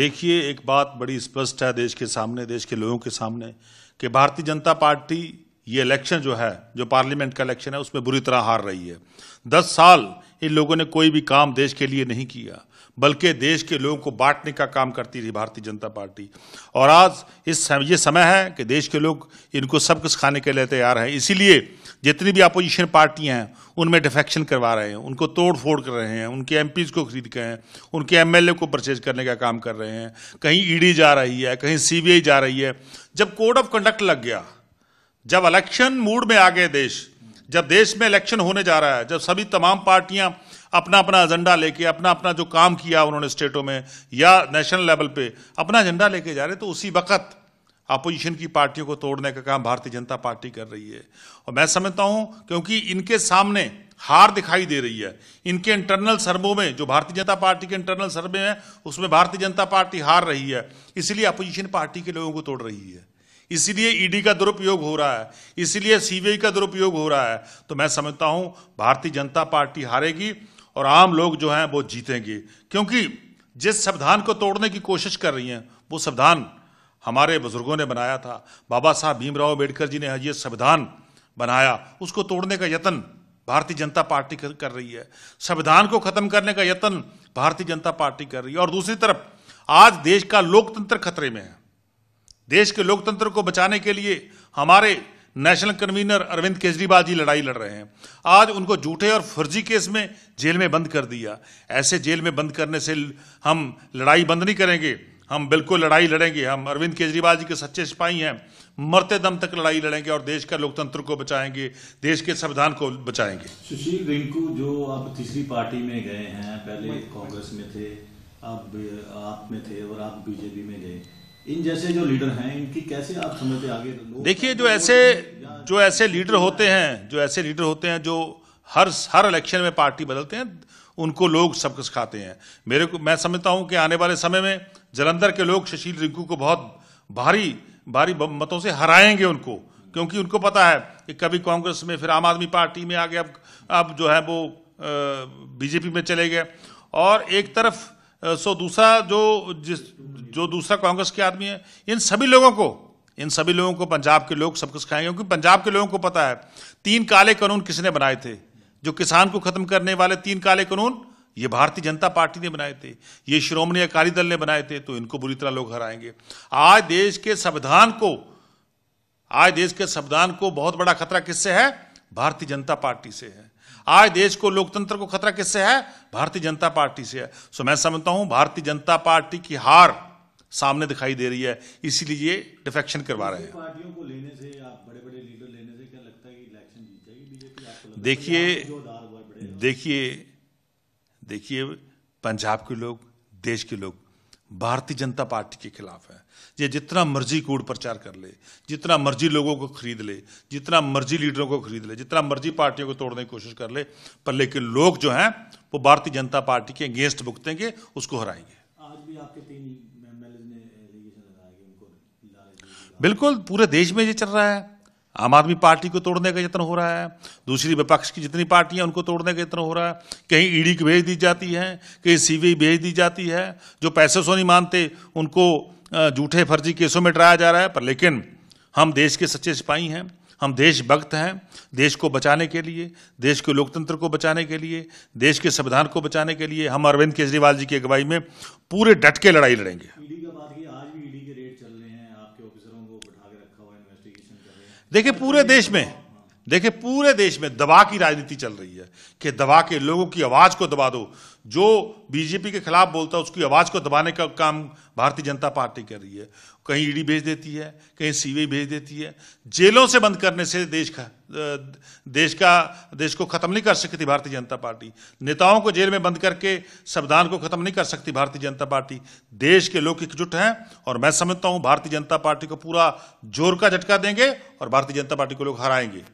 देखिए, एक बात बड़ी स्पष्ट है देश के सामने, देश के लोगों के सामने, कि भारतीय जनता पार्टी, ये इलेक्शन जो है, जो पार्लियामेंट का इलेक्शन है, उसमें बुरी तरह हार रही है। दस साल इन लोगों ने कोई भी काम देश के लिए नहीं किया, बल्कि देश के लोगों को बांटने का काम करती रही भारतीय जनता पार्टी। और आज इस समय ये समय है कि देश के लोग इनको सब कुछ खाने के लिए तैयार हैं। इसीलिए जितनी भी अपोजिशन पार्टियाँ हैं, उनमें डिफेक्शन करवा रहे हैं, उनको तोड़ फोड़ कर रहे हैं, उनके एम को खरीद के हैं, उनके एमएलए को परचेज करने का काम कर रहे हैं, कहीं ईडी जा रही है, कहीं सीबीआई जा रही है। जब कोड ऑफ़ कंडक्ट लग गया, जब इलेक्शन मूड में आ गए देश जब देश में इलेक्शन होने जा रहा है, जब सभी तमाम पार्टियाँ अपना अपना एजेंडा लेके अपना अपना जो काम किया उन्होंने स्टेटों में, या नेशनल लेवल पे अपना एजेंडा लेके जा रहे तो उसी वक्त अपोजिशन की पार्टियों को तोड़ने का काम भारतीय जनता पार्टी कर रही है। और मैं समझता हूँ, क्योंकि इनके सामने हार दिखाई दे रही है। इनके इंटरनल सर्वों में, जो भारतीय जनता पार्टी के इंटरनल सर्वे हैं, उसमें भारतीय जनता पार्टी हार रही है। इसलिए अपोजिशन पार्टी के लोगों को तोड़ रही है। इसीलिए ईडी का दुरुपयोग हो रहा है, इसीलिए सीबीआई का दुरुपयोग हो रहा है। तो मैं समझता हूँ, भारतीय जनता पार्टी हारेगी और आम लोग जो हैं वो जीतेंगे। क्योंकि जिस संविधान को तोड़ने की कोशिश कर रही हैं, वो संविधान हमारे बुज़ुर्गों ने बनाया था। बाबा साहब भीमराव अंबेडकर जी ने ये संविधान बनाया। उसको तोड़ने का यत्न भारतीय जनता पार्टी कर रही है। संविधान को खत्म करने का यत्न भारतीय जनता पार्टी कर रही है। और दूसरी तरफ़, आज देश का लोकतंत्र खतरे में है। देश के लोकतंत्र को बचाने के लिए हमारे नेशनल कन्वीनर अरविंद केजरीवाल जी लड़ाई लड़ रहे हैं। आज उनको झूठे और फर्जी केस में जेल में बंद कर दिया। ऐसे जेल में बंद करने से हम लड़ाई बंद नहीं करेंगे, हम बिल्कुल लड़ाई लड़ेंगे। हम अरविंद केजरीवाल जी के सच्चे सिपाही हैं, मरते दम तक लड़ाई लड़ेंगे और देश का लोकतंत्र को बचाएँगे, देश के संविधान को बचाएँगे। सुशील रिंकू, जो आप तीसरी पार्टी में गए हैं, पहले कांग्रेस में थे, अब आप में थे और आप बीजेपी में गए। इन जैसे जो लीडर हैं, इनकी कैसे आप समझते आगे देखिए, जो ऐसे जो ऐसे लीडर होते हैं, जो ऐसे लीडर होते हैं, जो हर हर इलेक्शन में पार्टी बदलते हैं, उनको लोग सब कुछ खाते हैं। मेरे को मैं समझता हूँ कि आने वाले समय में जलंधर के लोग सुशील रिंकू को बहुत भारी भारी मतों से हराएँगे उनको, क्योंकि उनको पता है कि कभी कांग्रेस में फिर आम आदमी पार्टी में आ गए अब अब जो है वो बीजेपी में चले गए। और एक तरफ़ सो दूसरा जो जिस, जो दूसरा कांग्रेस के आदमी है, इन सभी लोगों को, इन सभी लोगों को पंजाब के लोग सब कुछ खाएँगे, क्योंकि पंजाब के लोगों को पता है, तीन काले कानून किसने बनाए थे? जो किसान को खत्म करने वाले तीन काले कानून, ये भारतीय जनता पार्टी ने बनाए थे, ये श्रोमणी अकाली दल ने बनाए थे तो इनको बुरी तरह लोग हराएँगे। आज देश के संविधान को, आज देश के संविधान को बहुत बड़ा खतरा किससे है? भारतीय जनता पार्टी से है। आज देश को लोकतंत्र को खतरा किससे है? भारतीय जनता पार्टी से है। सो मैं समझता हूँ भारतीय जनता पार्टी की हार सामने दिखाई दे रही है इसीलिए ये डिफेक्शन करवा रहे हैं। पार्टियों को लेने से आप बड़े बड़े लीडर लेने से क्या लगता है कि इलेक्शन जीत जाएगी बीजेपी देखिए देखिए देखिए पंजाब के लोग देश के लोग भारतीय जनता पार्टी के खिलाफ है। ये जितना मर्ज़ी कूड़ प्रचार कर ले जितना मर्ज़ी लोगों को खरीद ले जितना मर्ज़ी लीडरों को खरीद ले जितना मर्ज़ी पार्टियों को तोड़ने की कोशिश कर ले पर लेकिन लोग जो हैं वो भारतीय जनता पार्टी के अगेंस्ट भुगतेंगे उसको हराएँगे। आज भी आपके तीन बिल्कुल पूरे देश में ये चल रहा है। आम आदमी पार्टी को तोड़ने का यत्न हो रहा है, दूसरी विपक्ष की जितनी पार्टियाँ उनको तोड़ने का यत्न हो रहा है, कहीं ईडी को भेज दी जाती है, कहीं सीबीआई भेज दी जाती है, जो पैसे सो नहीं मानते, उनको झूठे फर्जी केसों में डराया जा रहा है, पर लेकिन हम देश के सच्चे सिपाही हैं, हम देशभक्त हैं, देश को बचाने के लिए, देश के लोकतंत्र को बचाने के लिए, देश के संविधान को बचाने के लिए, हम अरविंद केजरीवाल जी की अगुवाई में पूरे डट के लड़ाई लड़ेंगे। देखिए पूरे देश में देखिए, पूरे देश में दबा की राजनीति चल रही है कि दबा के लोगों की आवाज़ को दबा दो। जो बीजेपी के खिलाफ बोलता है, उसकी आवाज़ को दबाने का काम भारतीय जनता पार्टी कर रही है। कहीं ईडी भेज देती है, कहीं सीबीआई भेज देती है। जेलों से बंद करने से देश का देश का, देश को खत्म नहीं कर सकती भारतीय जनता पार्टी। नेताओं को जेल में बंद करके संविधान को खत्म नहीं कर सकती भारतीय जनता पार्टी। देश के लोग एकजुट हैं और मैं समझता हूँ, भारतीय जनता पार्टी को पूरा ज़ोर का झटका देंगे और भारतीय जनता पार्टी को लोग हराएँगे।